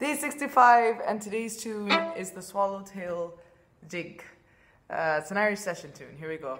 Day 65, and today's tune is the Swallowtail Jig. Uh, it's an Irish session tune. Here we go.